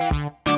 Bye.